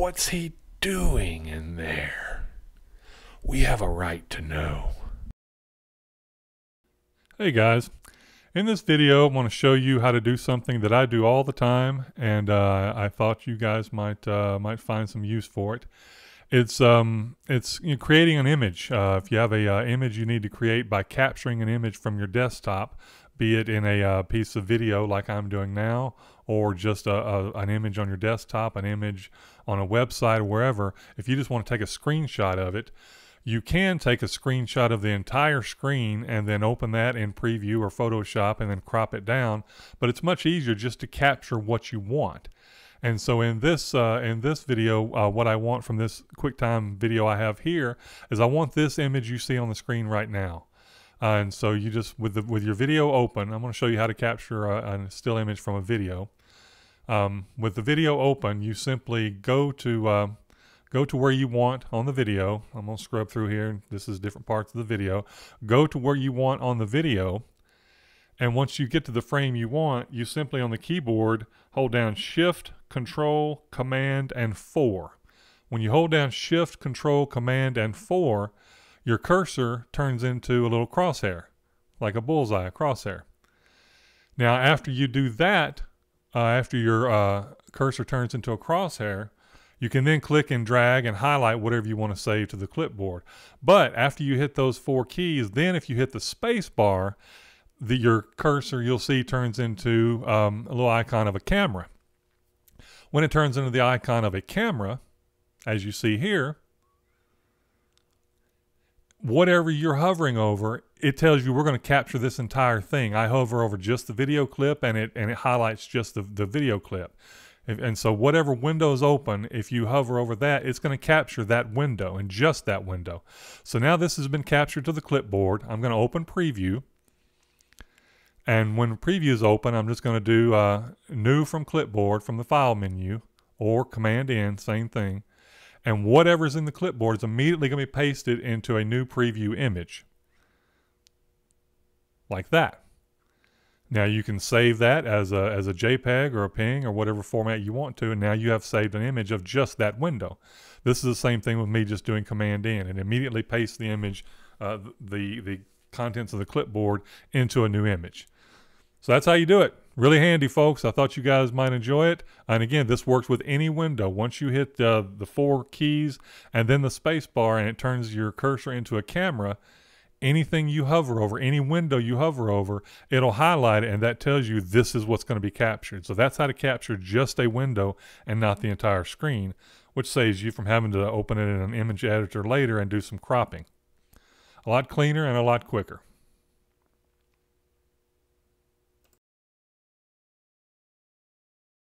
What's he doing in there? We have a right to know. Hey guys, in this video I want to show you how to do something that I do all the time and uh, I thought you guys might uh, might find some use for it. It's um it's you know, creating an image. Uh, if you have a uh, image you need to create by capturing an image from your desktop, be it in a uh, piece of video like I'm doing now, or just a, a, an image on your desktop, an image on a website or wherever. If you just want to take a screenshot of it, you can take a screenshot of the entire screen and then open that in preview or Photoshop and then crop it down. But it's much easier just to capture what you want. And so in this uh, in this video, uh, what I want from this QuickTime video I have here is I want this image you see on the screen right now. Uh, and so you just with the with your video open, I'm going to show you how to capture a, a still image from a video. Um, with the video open, you simply go to uh, go to where you want on the video. I'm going to scrub through here. This is different parts of the video. Go to where you want on the video. And once you get to the frame you want, you simply on the keyboard hold down Shift, Control, Command, and 4. When you hold down Shift, Control, Command, and 4, your cursor turns into a little crosshair, like a bullseye, a crosshair. Now, after you do that, uh, after your uh, cursor turns into a crosshair, you can then click and drag and highlight whatever you want to save to the clipboard. But after you hit those four keys, then if you hit the space bar, the, your cursor you'll see turns into um, a little icon of a camera. When it turns into the icon of a camera, as you see here, whatever you're hovering over, it tells you we're going to capture this entire thing. I hover over just the video clip and it and it highlights just the, the video clip. And so whatever window is open, if you hover over that, it's going to capture that window and just that window. So now this has been captured to the clipboard. I'm going to open preview. And when preview is open, I'm just going to do uh, new from clipboard from the file menu or command N, same thing and whatever's in the clipboard is immediately going to be pasted into a new preview image. Like that. Now you can save that as a, as a JPEG or a PNG or whatever format you want to, and now you have saved an image of just that window. This is the same thing with me just doing Command N. and immediately paste the image, uh, the, the contents of the clipboard into a new image. So that's how you do it. Really handy, folks. I thought you guys might enjoy it. And again, this works with any window. Once you hit uh, the four keys and then the space bar and it turns your cursor into a camera, anything you hover over, any window you hover over, it'll highlight it and that tells you this is what's going to be captured. So that's how to capture just a window and not the entire screen, which saves you from having to open it in an image editor later and do some cropping. A lot cleaner and a lot quicker.